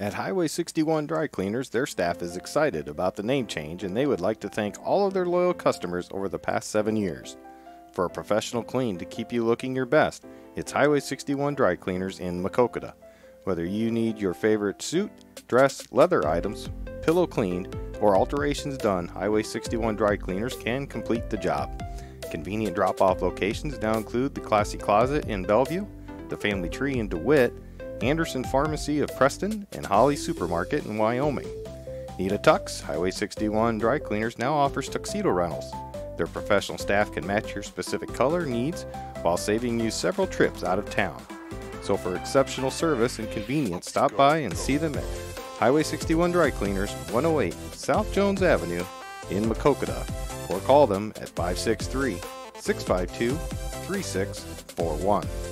At Highway 61 Dry Cleaners, their staff is excited about the name change and they would like to thank all of their loyal customers over the past seven years. For a professional clean to keep you looking your best, it's Highway 61 Dry Cleaners in Maquoketa. Whether you need your favorite suit, dress, leather items, pillow cleaned, or alterations done, Highway 61 Dry Cleaners can complete the job. Convenient drop off locations now include the Classy Closet in Bellevue, the Family Tree in DeWitt, Anderson Pharmacy of Preston, and Holly Supermarket in Wyoming. Need a tux? Highway 61 Dry Cleaners now offers tuxedo rentals. Their professional staff can match your specific color needs while saving you several trips out of town. So, for exceptional service and convenience, stop by and see them at Highway 61 Dry Cleaners, 108 South Jones Avenue in Maquoketa, or call them at 563 652 3641.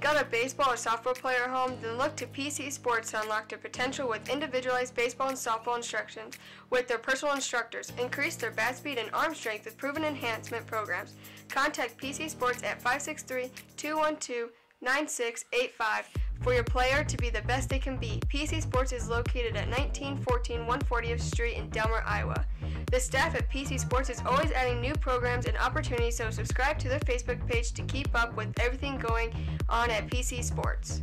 Got a baseball or softball player home? Then look to PC Sports to unlock their potential with individualized baseball and softball instructions with their personal instructors. Increase their bat speed and arm strength with proven enhancement programs. Contact PC Sports at 563 212 9685 for your player to be the best they can be. PC Sports is located at 1914 140th Street in Delmar, Iowa. The staff at PC Sports is always adding new programs and opportunities, so subscribe to their Facebook page to keep up with everything going on at PC Sports.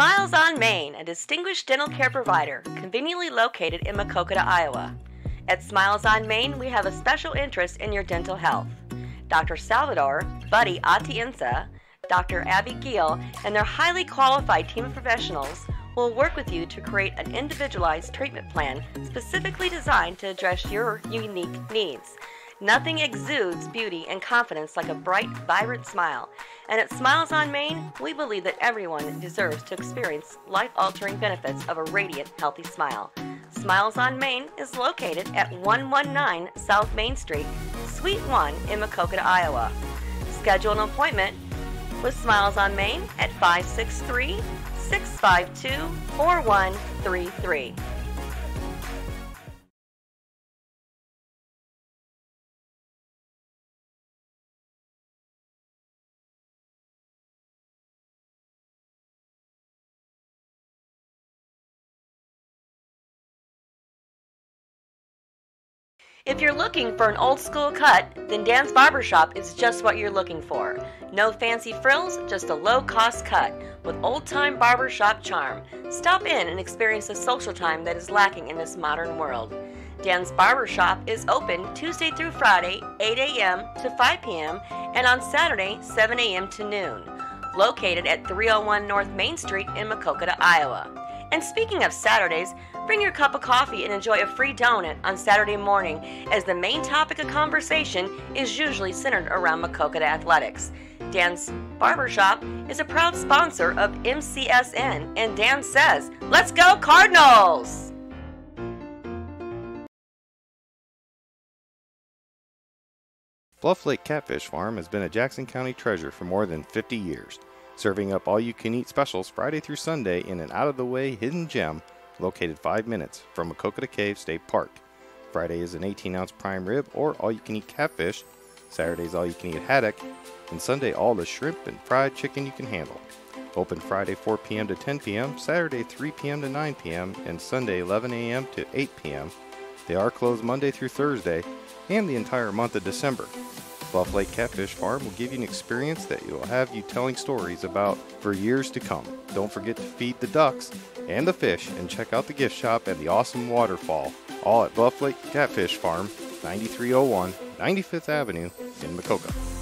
Smiles on Main, a distinguished dental care provider, conveniently located in Maquoketa, Iowa. At Smiles on Main, we have a special interest in your dental health. Dr. Salvador, Buddy Atienza, Dr. Abby Giel, and their highly qualified team of professionals will work with you to create an individualized treatment plan specifically designed to address your unique needs. Nothing exudes beauty and confidence like a bright, vibrant smile. And at Smiles on Main, we believe that everyone deserves to experience life altering benefits of a radiant, healthy smile. Smiles on Main is located at 119 South Main Street, Suite 1 in Maquoketa, Iowa. Schedule an appointment with Smiles on Main at 563 652 4133. If you're looking for an old school cut, then Dan's Barbershop is just what you're looking for. No fancy frills, just a low cost cut with old time barbershop charm. Stop in and experience the social time that is lacking in this modern world. Dan's Barbershop is open Tuesday through Friday, 8 a.m. to 5 p.m., and on Saturday, 7 a.m. to noon. Located at 301 North Main Street in Maquoketa, Iowa. And speaking of Saturdays, bring your cup of coffee and enjoy a free donut on Saturday morning, as the main topic of conversation is usually centered around Maquoketa athletics. Dan's Barbershop is a proud sponsor of MCSN, and Dan says, Let's go, Cardinals! Bluff Lake Catfish Farm has been a Jackson County treasure for more than 50 years, serving up all you can eat specials Friday through Sunday in an out of the way hidden gem located 5 minutes from Maquoketa Cave State Park. Friday is an 18 ounce prime rib or all you can eat catfish, Saturday's all you can eat haddock, and Sunday all the shrimp and fried chicken you can handle. Open Friday 4 p.m. to 10 p.m., Saturday 3 p.m. to 9 p.m., and Sunday 11 a.m. to 8 p.m. They are closed Monday through Thursday and the entire month of December. Bluff Lake Catfish Farm will give you an experience that will have you telling stories about for years to come. Don't forget to feed the ducks and the fish and check out the gift shop and the awesome waterfall, all at Bluff Lake Catfish Farm, 9301 95th Avenue in Maquoketa.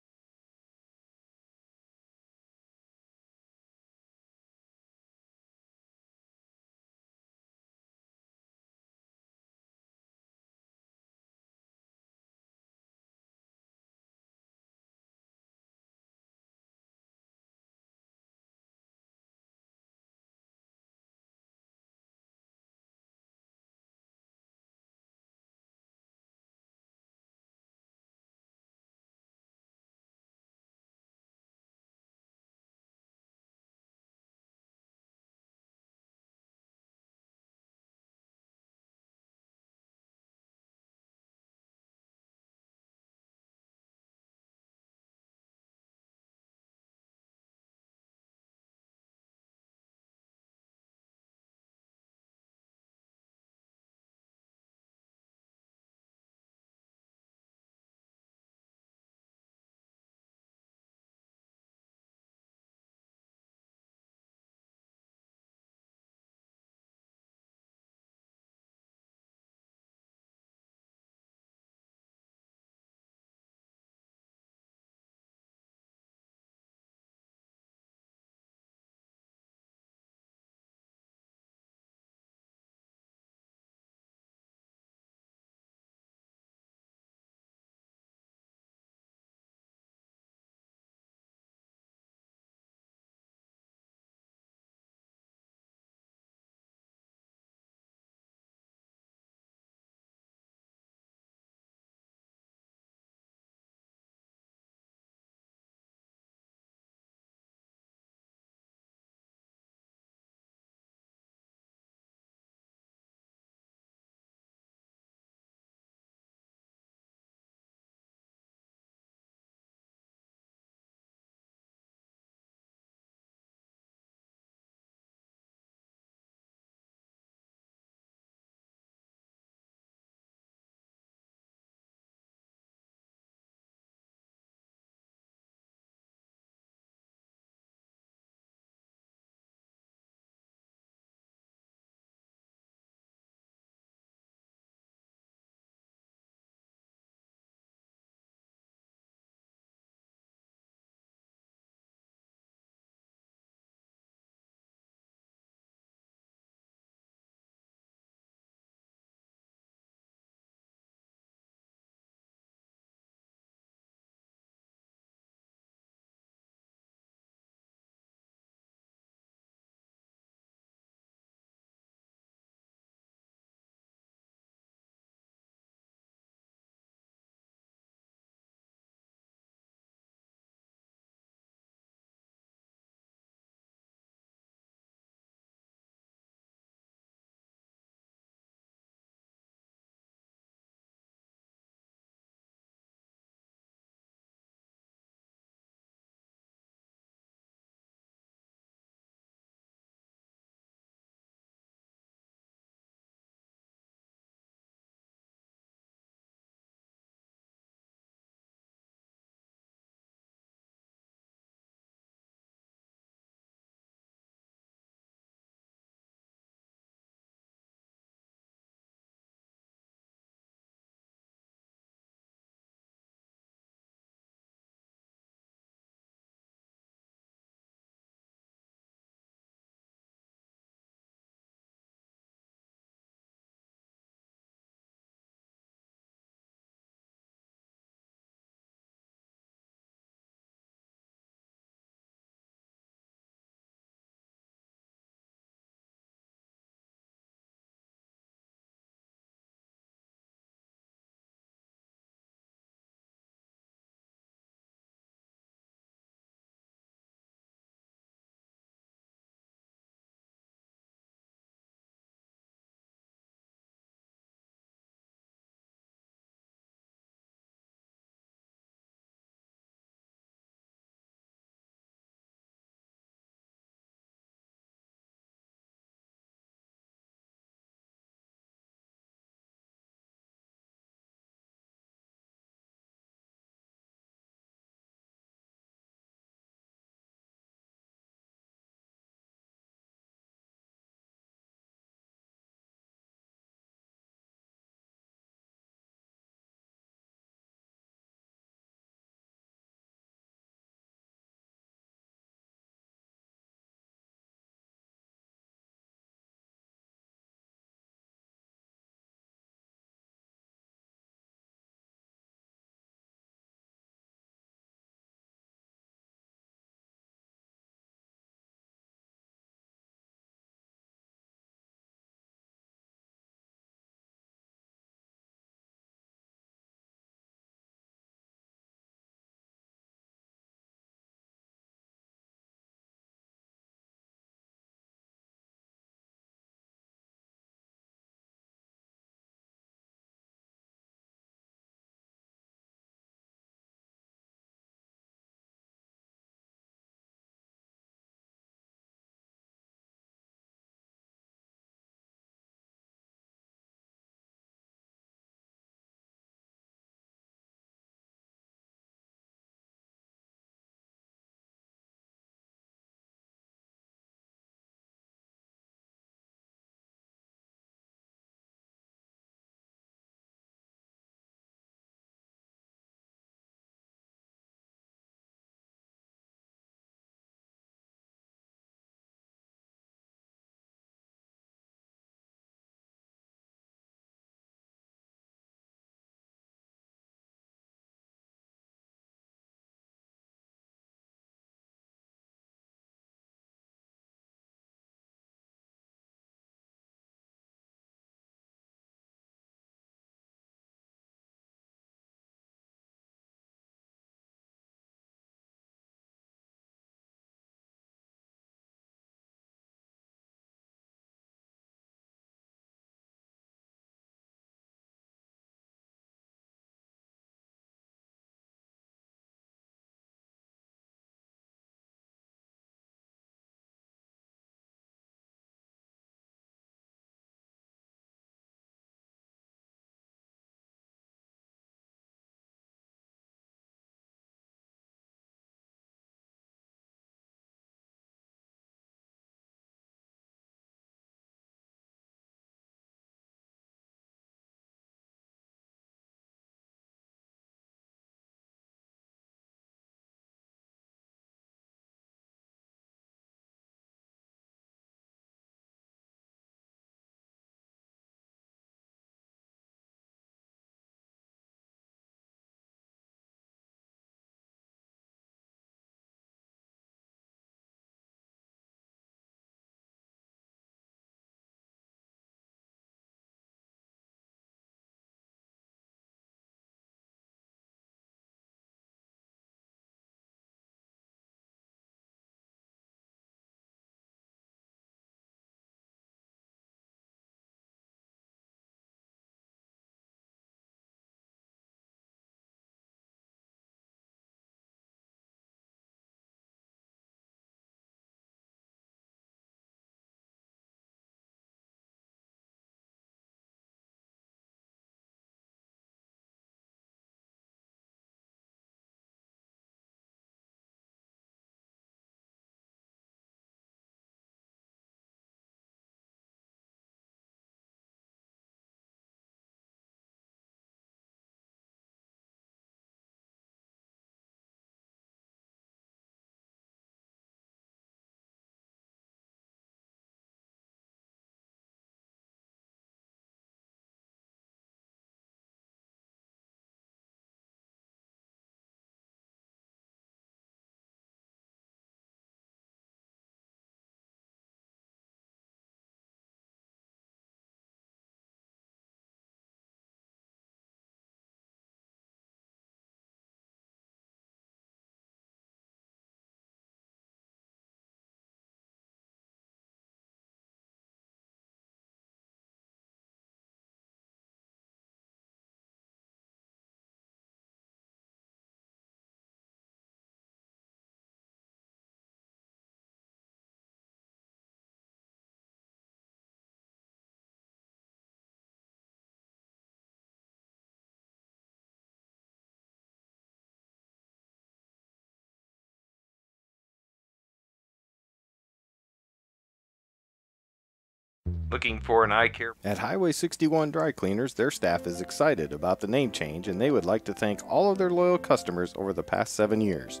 Looking for an eye care? At Highway 61 Dry Cleaners, their staff is excited about the name change and they would like to thank all of their loyal customers over the past seven years.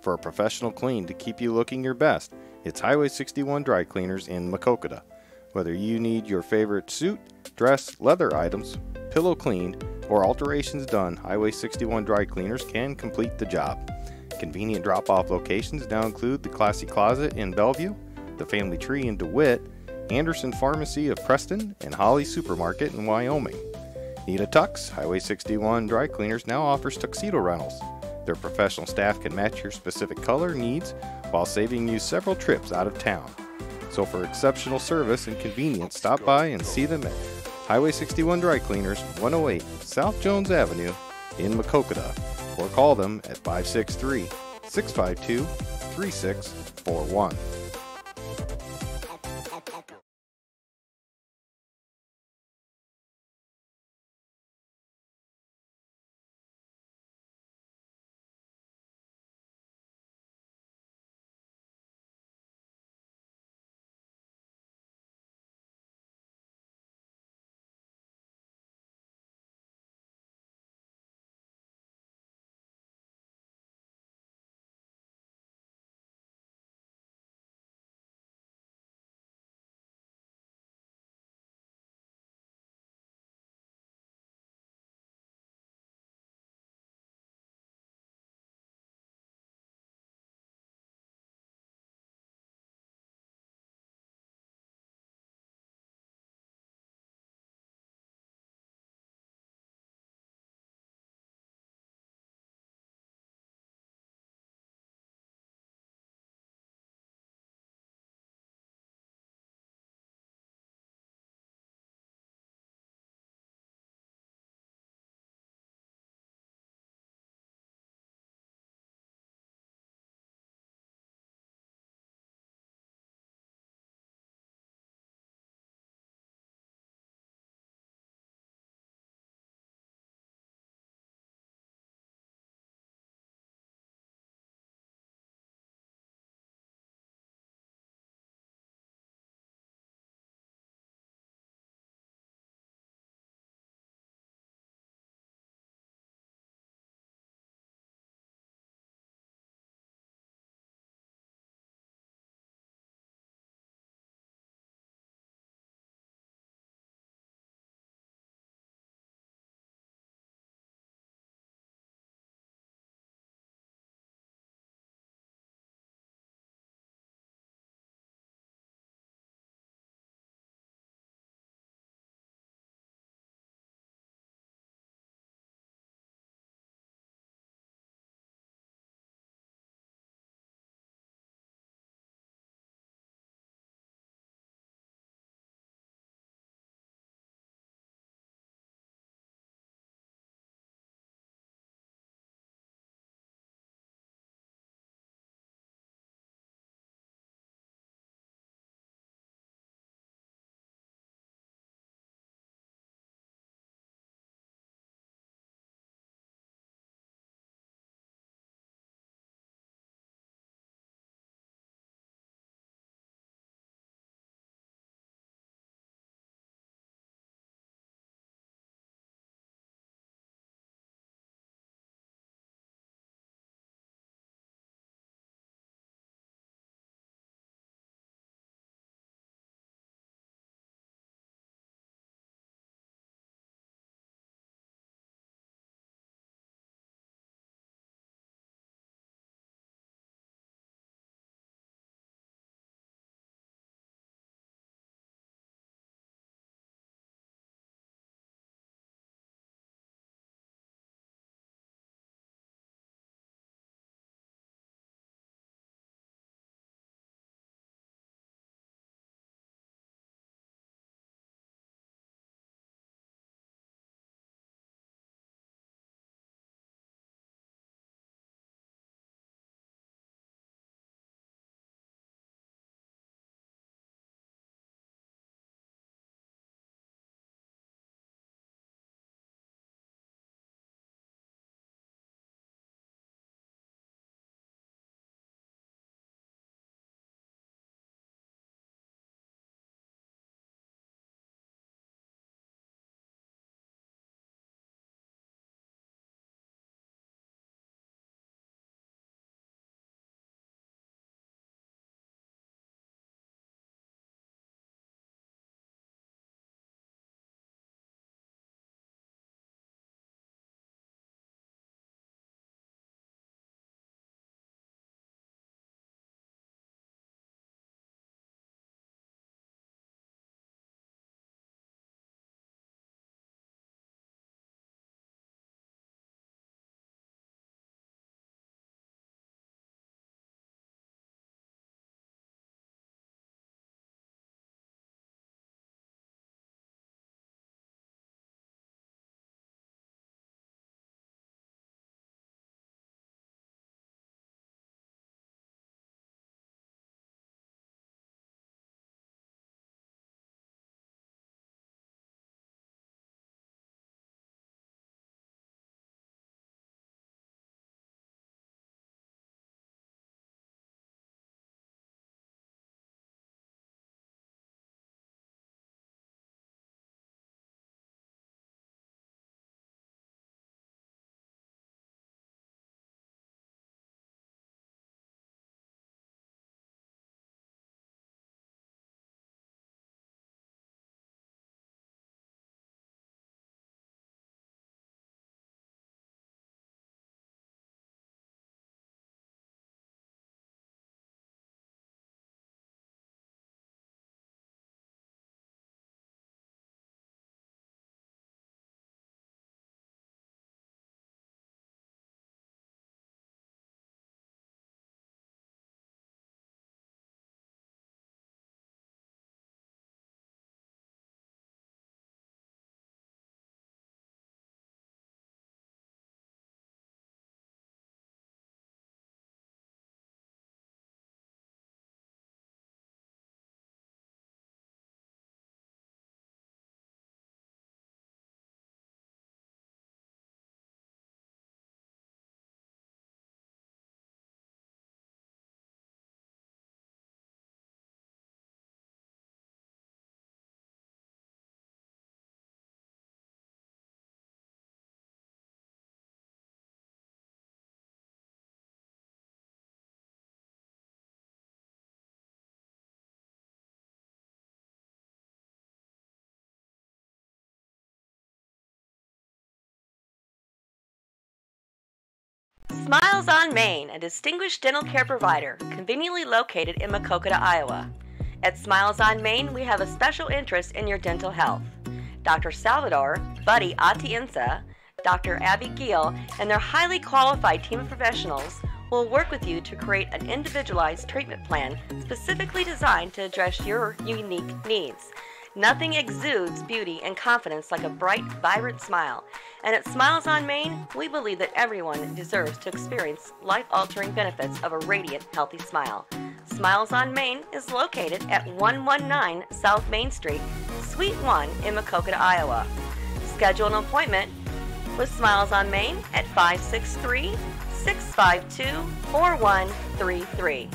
For a professional clean to keep you looking your best, it's Highway 61 Dry Cleaners in Maquoketa. Whether you need your favorite suit, dress, leather items, pillow cleaned, or alterations done, Highway 61 Dry Cleaners can complete the job. Convenient drop off locations now include the Classy Closet in Bellevue, the Family Tree in DeWitt, Anderson Pharmacy of Preston, and Holly Supermarket in Wyoming. Need a tux? Highway 61 Dry Cleaners now offers tuxedo rentals. Their professional staff can match your specific color needs while saving you several trips out of town. So, for exceptional service and convenience, stop by and see them at Highway 61 Dry Cleaners, 108 South Jones Avenue in Maquoketa, or call them at 563 652 3641. Smiles on Main, a distinguished dental care provider, conveniently located in Maquoketa, Iowa. At Smiles on Main, we have a special interest in your dental health. Dr. Salvador, Buddy Atienza, Dr. Abby Giel, and their highly qualified team of professionals will work with you to create an individualized treatment plan specifically designed to address your unique needs. Nothing exudes beauty and confidence like a bright, vibrant smile. And at Smiles on Main, we believe that everyone deserves to experience life altering benefits of a radiant, healthy smile. Smiles on Main is located at 119 South Main Street, Suite 1 in Maquoketa, Iowa. Schedule an appointment with Smiles on Main at 563 652 4133.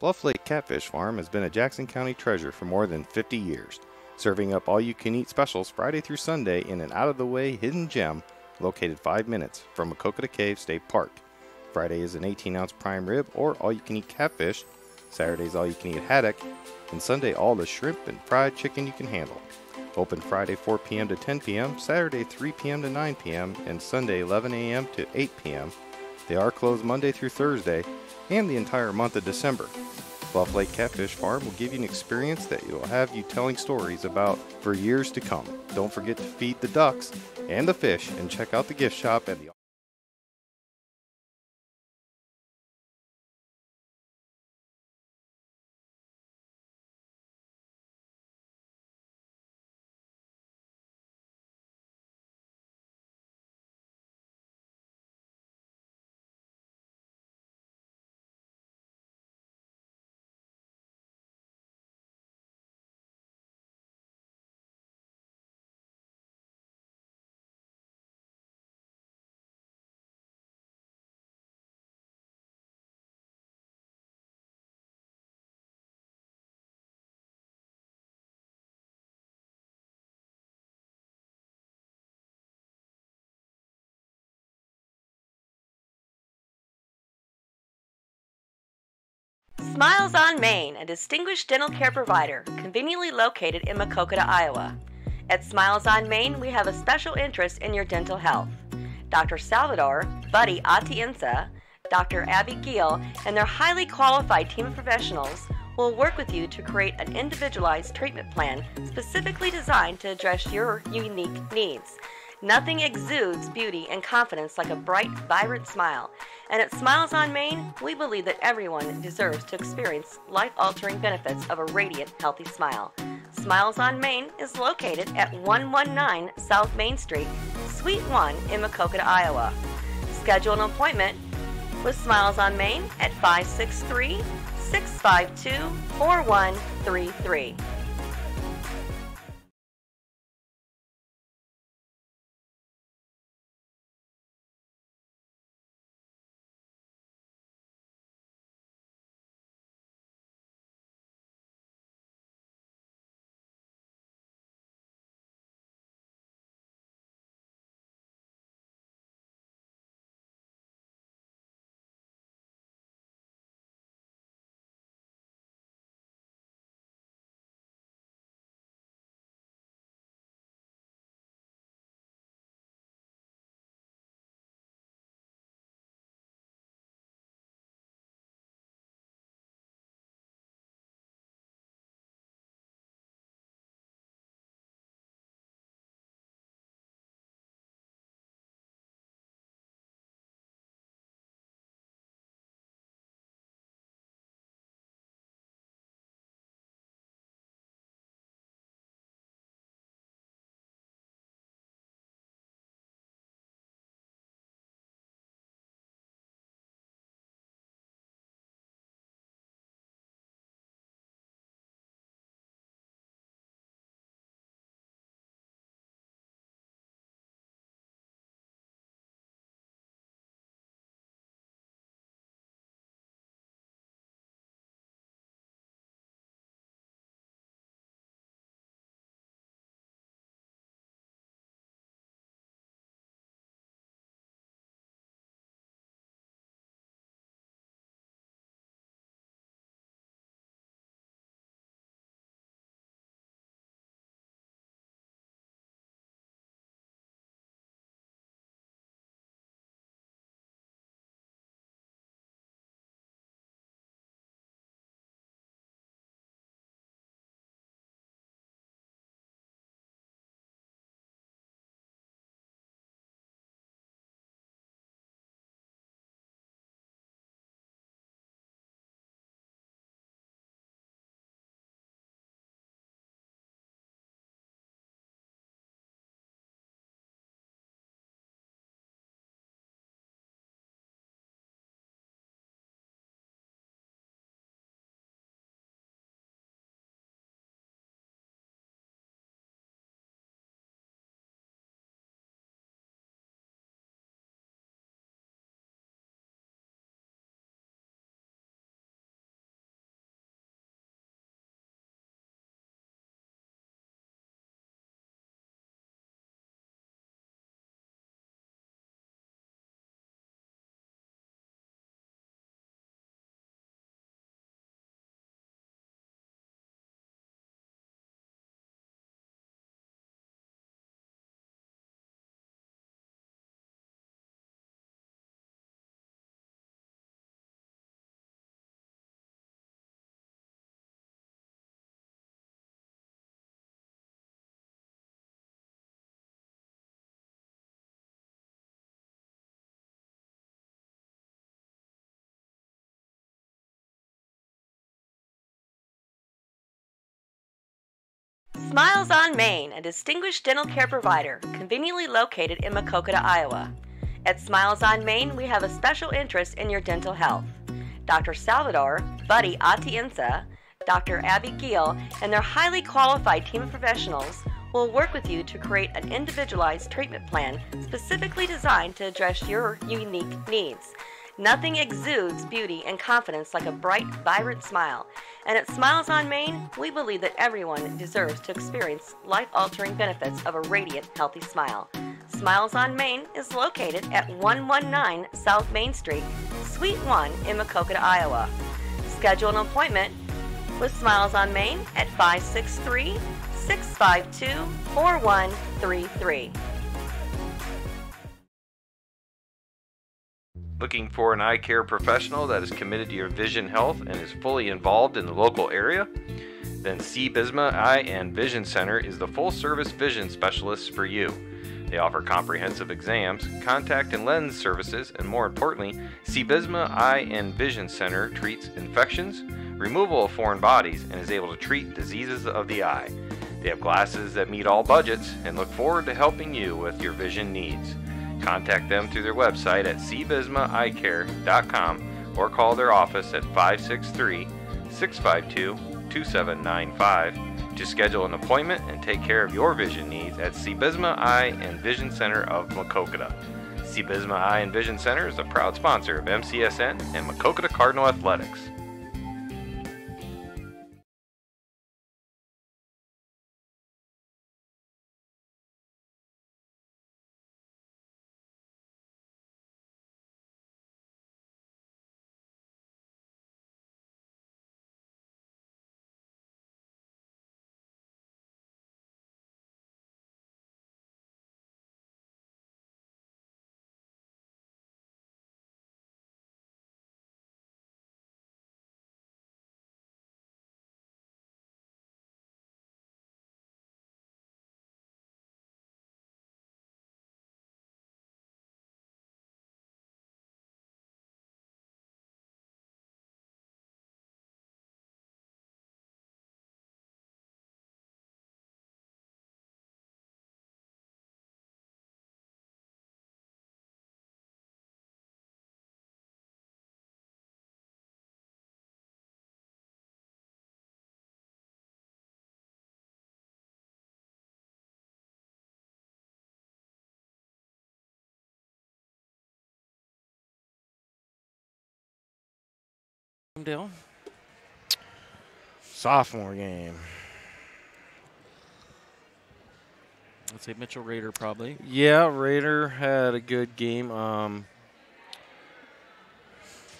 Bluff Lake Catfish Farm has been a Jackson County treasure for more than 50 years, serving up all you can eat specials Friday through Sunday in an out of the way hidden gem located 5 minutes from Maquoketa Cave State Park. Friday is an 18 ounce prime rib or all you can eat catfish, Saturday's all you can eat haddock, and Sunday all the shrimp and fried chicken you can handle. Open Friday 4 p.m. to 10 p.m., Saturday 3 p.m. to 9 p.m., and Sunday 11 a.m. to 8 p.m. They are closed Monday through Thursday and the entire month of December. Bluff Lake Catfish Farm will give you an experience that will have you telling stories about for years to come. Don't forget to feed the ducks and the fish and check out the gift shop at the Smiles on Main, a distinguished dental care provider, conveniently located in Maquoketa, Iowa. At Smiles on Main, we have a special interest in your dental health. Dr. Salvador, Buddy Atienza, Dr. Abby Giel, and their highly qualified team of professionals will work with you to create an individualized treatment plan specifically designed to address your unique needs. Nothing exudes beauty and confidence like a bright, vibrant smile. And at Smiles on Main, we believe that everyone deserves to experience life altering benefits of a radiant, healthy smile. Smiles on Main is located at 119 South Main Street, Suite 1 in Maquoketa, Iowa. Schedule an appointment with Smiles on Main at 563 652 4133. Smiles on Main, a distinguished dental care provider conveniently located in Maquoketa, Iowa. At Smiles on Main, we have a special interest in your dental health. Dr. Salvador, Buddy Atienza, Dr. Abby Giel, and their highly qualified team of professionals will work with you to create an individualized treatment plan specifically designed to address your unique needs. Nothing exudes beauty and confidence like a bright, vibrant smile. And at Smiles on Main, we believe that everyone deserves to experience life altering benefits of a radiant, healthy smile. Smiles on Main is located at 119 South Main Street, Suite 1 in Maquoketa, Iowa. Schedule an appointment with Smiles on Main at 563 652 4133. Looking for an eye care professional that is committed to your vision health and is fully involved in the local area? Then C. Bisma Eye and Vision Center is the full service vision specialist for you. They offer comprehensive exams, contact and lens services, and more importantly, C. Bisma Eye and Vision Center treats infections, removal of foreign bodies, and is able to treat diseases of the eye. They have glasses that meet all budgets and look forward to helping you with your vision needs. Contact them through their website at cbismaeyecare.com or call their office at 563 652 2795 to schedule an appointment and take care of your vision needs at Cibisma Eye and Vision Center of Maquoketa. Cibisma Eye and Vision Center is a proud sponsor of MCSN and Maquoketa Cardinal Athletics. Dale. Sophomore game. Let's say Mitchell Raider probably. Yeah, Raider had a good game. Um,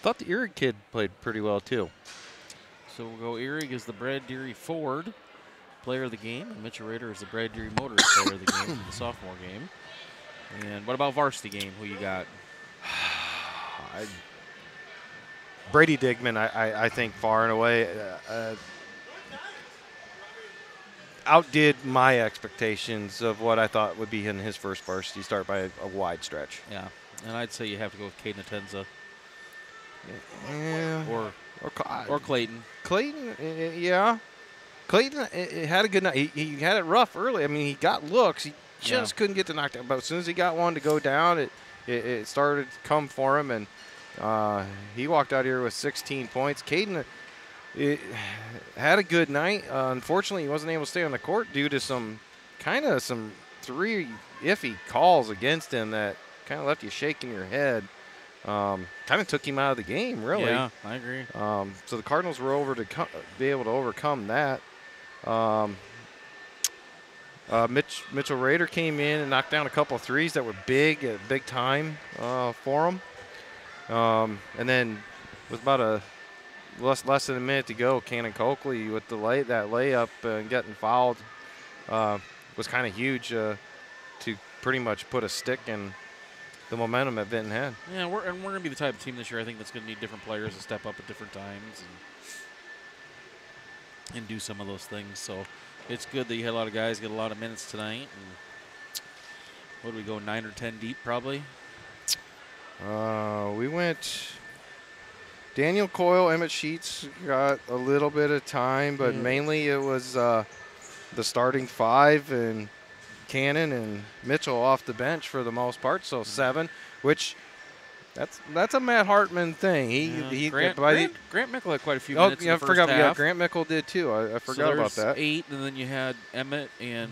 thought the Erie kid played pretty well too. So we'll go Erie is the Brad Deery Ford player of the game, and Mitchell Raider is the Brad Deery Motors player of the game for the sophomore game. And what about varsity game? Who you got? I, Brady Digman, I, I, I, think far and away uh, uh, outdid my expectations of what I thought would be in his first varsity start by a, a wide stretch. Yeah, and I'd say you have to go with Caden Atienza. Yeah. Or or, or Clayton. Clayton, yeah. Clayton had a good night. He, he, had it rough early. I mean, he got looks. He just yeah. couldn't get the knockdown. But as soon as he got one to go down, it, it, it started to come for him. And – uh, he walked out here with 16 points. Caden had a good night. Uh, unfortunately, he wasn't able to stay on the court due to some kind of some three iffy calls against him that kind of left you shaking your head. Um, kind of took him out of the game, really. Yeah, I agree. Um, so the Cardinals were over to co- be able to overcome that. Um, uh, Mitch, Mitchell Raider came in and knocked down a couple of threes that were big, uh, big time uh, for him. Um, and then with about a less less than a minute to go, Cannon Coakley with the lay that layup and getting fouled uh, was kind of huge uh, to pretty much put a stick in the momentum that Vinton had. Yeah, we're, and we're going to be the type of team this year I think that's going to need different players to step up at different times and, and do some of those things. So it's good that you had a lot of guys get a lot of minutes tonight. And what do we go, nine or ten deep probably? Uh, we went. Daniel Coyle, Emmett Sheets got a little bit of time, but mm. mainly it was uh, the starting five and Cannon and Mitchell off the bench for the most part. So seven, which that's that's a Matt Hartman thing. He Yeah. he Grant, by the- Grant, Grant Mickle had quite a few oh minutes. yeah, I forgot. First Yeah, half. Grant Mickle did too. I, I So forgot about that. Eight, and then you had Emmett and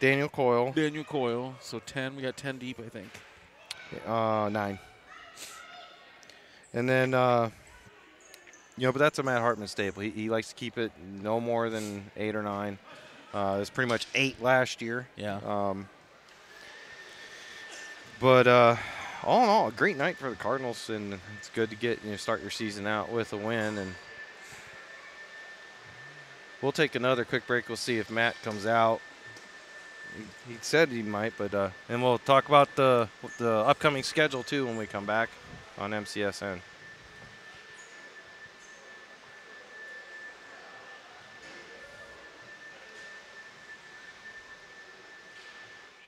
Daniel Coyle, Daniel Coyle. So ten. We got ten deep, I think. Uh, nine, and then uh, you know, but that's a Matt Hartman staple. He, he likes to keep it no more than eight or nine. Uh, it's pretty much eight last year. Yeah. Um, but uh, all in all, a great night for the Cardinals, and it's good to get you know start your season out with a win. And we'll take another quick break. We'll see if Matt comes out. He, said he might, but uh, and we'll talk about the the upcoming schedule too when we come back on MCSN.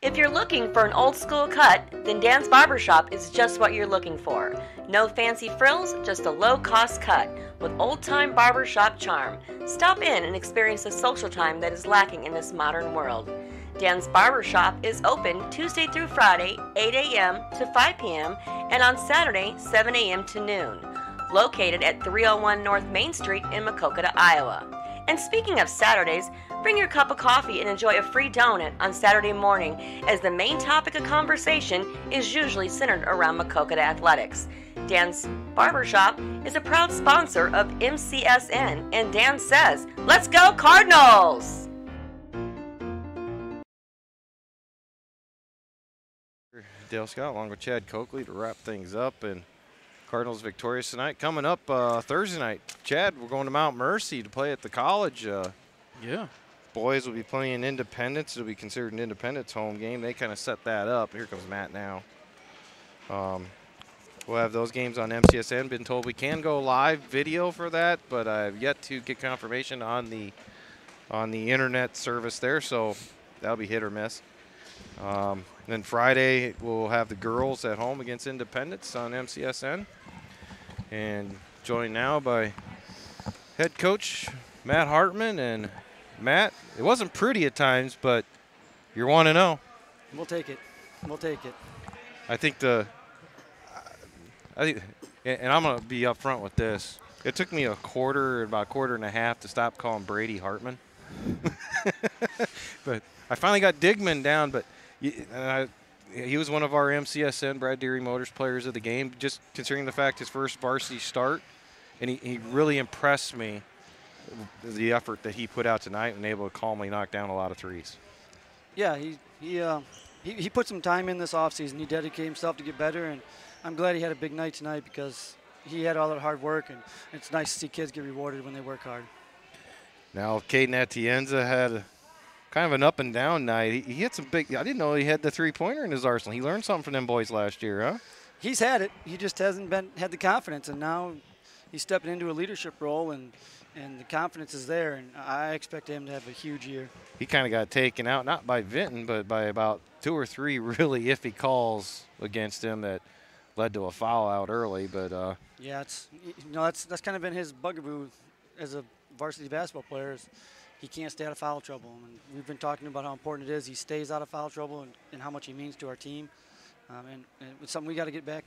If you're looking for an old school cut, then Dan's Barbershop is just what you're looking for. No fancy frills, just a low cost cut with old time barbershop charm. Stop in and experience the social time that is lacking in this modern world. Dan's Barbershop is open Tuesday through Friday, 8 a.m. to 5 p.m., and on Saturday, 7 a.m. to noon. Located at 301 North Main Street in Maquoketa, Iowa. And speaking of Saturdays, bring your cup of coffee and enjoy a free donut on Saturday morning, as the main topic of conversation is usually centered around Maquoketa athletics. Dan's Barbershop is a proud sponsor of MCSN, and Dan says, Let's go, Cardinals! Dale Scott along with Chad Coakley to wrap things up and Cardinals victorious tonight. Coming up uh, Thursday night, Chad, we're going to Mount Mercy to play at the college. Uh, Yeah. boys will be playing Independence. It'll be considered an Independence home game. They kind of set that up. Here comes Matt now. Um, we'll have those games on MCSN. Been told we can go live video for that, but I've yet to get confirmation on the on the internet service there. So that'll be hit or miss. Um, then Friday we'll have the girls at home against Independence on MCSN, and joined now by head coach Matt Hartman and Matt. It wasn't pretty at times, but you're one to oh. know. We'll take it. We'll take it. I think the, I think, and and I'm gonna be upfront with this. It took me a quarter, about a quarter and a half, to stop calling Brady Hartman. but I finally got Digman down. But and I, he was one of our MCSN Brad Deery Motors players of the game. Just considering the fact his first varsity start, and he, he really impressed me. The effort that he put out tonight and able to calmly knock down a lot of threes. Yeah, he he, uh, he he put some time in this offseason. He dedicated himself to get better, and I'm glad he had a big night tonight because he had all that hard work, and it's nice to see kids get rewarded when they work hard. Now, Caden Atienza had a, kind of an up and down night. He, he hit some big. I didn't know he had the three pointer in his arsenal. He learned something from them boys last year, huh? He's had it. He just hasn't been had the confidence, and now he's stepping into a leadership role, and and the confidence is there, and I expect him to have a huge year. He kind of got taken out, not by Vinton, but by about two or three really iffy calls against him that led to a foul out early. But uh, Yeah, it's you know that's that's kind of been his bugaboo as a varsity basketball player. Is he can't stay out of foul trouble, and we've been talking about how important it is he stays out of foul trouble and, and how much he means to our team. Um, and, and it's something we got to get back,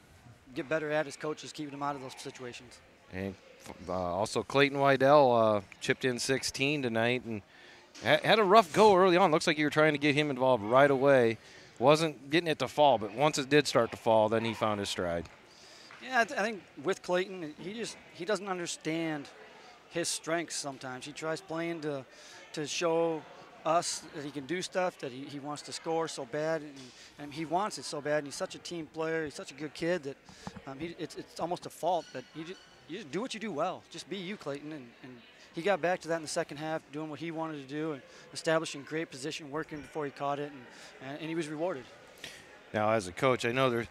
get better at as coaches, keeping him out of those situations. and uh, also Clayton Wydell uh, chipped in 16 tonight and had a rough go early on. Looks like you were trying to get him involved right away. Wasn't getting it to fall, but once it did start to fall, then he found his stride. Yeah, I, th- I think with Clayton, he just he doesn't understand his strengths sometimes. He tries playing to to show us that he can do stuff, that he, he wants to score so bad, and, and he wants it so bad. And he's such a team player. He's such a good kid that um, he, it's, it's almost a fault that you just, you just do what you do well. Just be you, Clayton. And, and he got back to that in the second half, doing what he wanted to do and establishing great position, working before he caught it, and, and, and he was rewarded. Now, as a coach, I know there's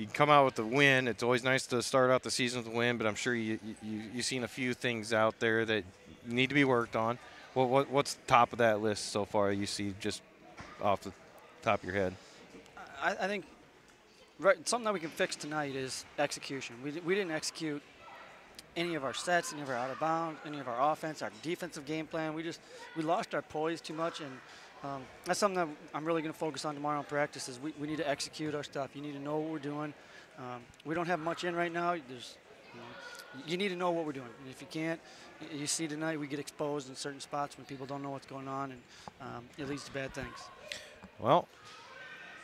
you come out with the win. It's always nice to start out the season with a win, but I'm sure you you you've seen a few things out there that need to be worked on. What, what what's top of that list so far? You see just off the top of your head. I, I think right, something that we can fix tonight is execution. We, we didn't execute any of our sets, any of our out of bounds, any of our offense, our defensive game plan. We just we lost our poise too much, and um, that's something that I'm really going to focus on tomorrow in practice. Is we, we need to execute our stuff. You need to know what we're doing. Um, we don't have much in right now. There's you, know, you need to know what we're doing. And if you can't, you see tonight we get exposed in certain spots when people don't know what's going on, and um, it leads to bad things. Well,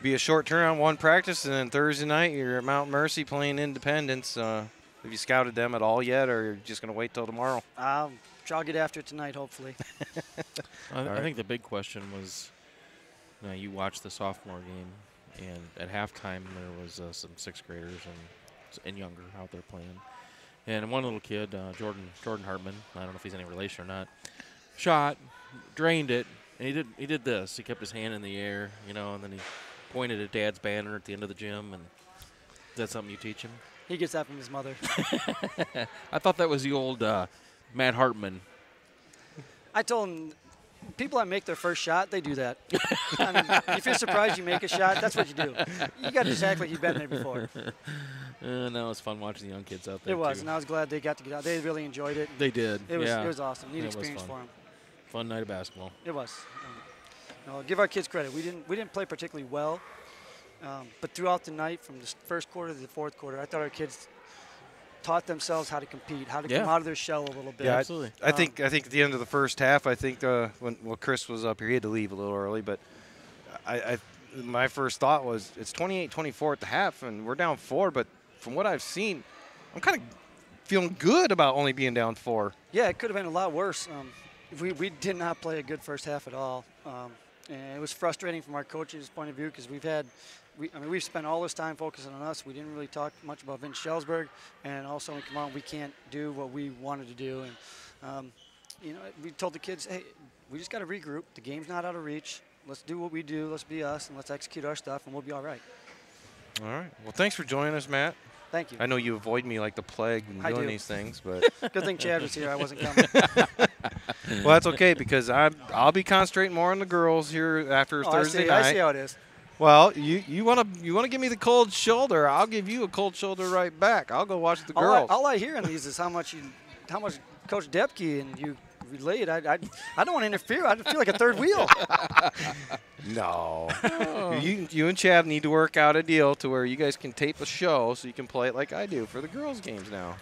be a short turnaround, one practice, and then Thursday night you're at Mount Mercy playing Independence. Uh, have you scouted them at all yet, or you're just going to wait till tomorrow? I'll try to get after it tonight, hopefully. I, I think the big question was, you, know, you watched the sophomore game, and at halftime there was uh, some sixth graders and and younger out there playing, and one little kid, uh, Jordan Jordan Hartman, I don't know if he's any relation or not, shot, drained it, and he did he did this. He kept his hand in the air, you know, and then he pointed at Dad's banner at the end of the gym, and is that something you teach him? he gets that from his mother. I thought that was the old uh, Matt Hartman. I told him, people that make their first shot, they do that. I mean, if you're surprised you make a shot, that's what you do. You got to just act like you've been there before. Uh, no, was fun watching the young kids out there. It was, too. and I was glad they got to get out. They really enjoyed it. They did. It was, yeah. it was awesome. Neat It experience for them. Fun night of basketball. It was. Um, give our kids credit. We didn't we didn't play particularly well, um, but throughout the night, from the first quarter to the fourth quarter, I thought our kids taught themselves how to compete, how to come out of their shell a little bit. Yeah, I- Absolutely. I think I think at the end of the first half, I think uh, when well Chris was up here, he had to leave a little early, but I, I my first thought was it's 28-24 at the half, and we're down four. But from what I've seen, I'm kind of feeling good about only being down four. Yeah, it could have been a lot worse. Um, we, we did not play a good first half at all. Um, and it was frustrating from our coach's point of view because we've had, we, I mean, we've spent all this time focusing on us. We didn't really talk much about Vince Shellsburg. And also, come on, we can't do what we wanted to do. And, um, you know, we told the kids, hey, we just got to regroup. The game's not out of reach. Let's do what we do. Let's be us, and let's execute our stuff, and we'll be all right. All right. Well, thanks for joining us, Matt. Thank you. I know you avoid me like the plague when I doing do. these things, but Good thing Chad was here. I wasn't coming. well, that's okay because I'm I'll be concentrating more on the girls here after Oh, I, Thursday see, night. I see how it is. Well, you you want to you want to give me the cold shoulder? I'll give you a cold shoulder right back. I'll go watch the All girls. I, all I hear in these is how much you, how much Coach Depke and you relate. I, I, I don't want to interfere. I feel like a third wheel. no, you you and Chad need to work out a deal to where you guys can tape a show so you can play it like I do for the girls' games now.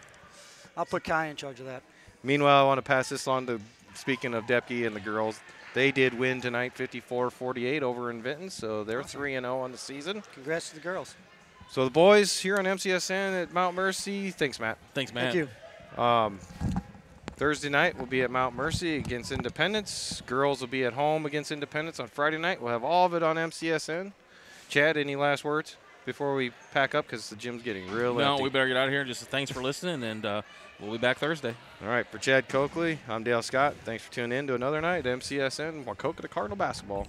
I'll put Kai in charge of that. Meanwhile, I want to pass this on to speaking of Depke and the girls. They did win tonight 54-48 over in Vinton, so they're 3 and 0 on the season. Congrats to the girls. So the boys here on MCSN at Mount Mercy. Thanks, Matt. Thanks, Matt. Thank you. Um, Thursday night we'll be at Mount Mercy against Independence. Girls will be at home against Independence on Friday night. We'll have all of it on MCSN. Chad, any last words before we pack up because the gym's getting real No, empty. we better get out of here. Just thanks for listening, and uh, we'll be back Thursday. all right, for Chad Coakley, I'm Dale Scott. Thanks for tuning in to another night at MCSN Maquoketa Cardinal Basketball.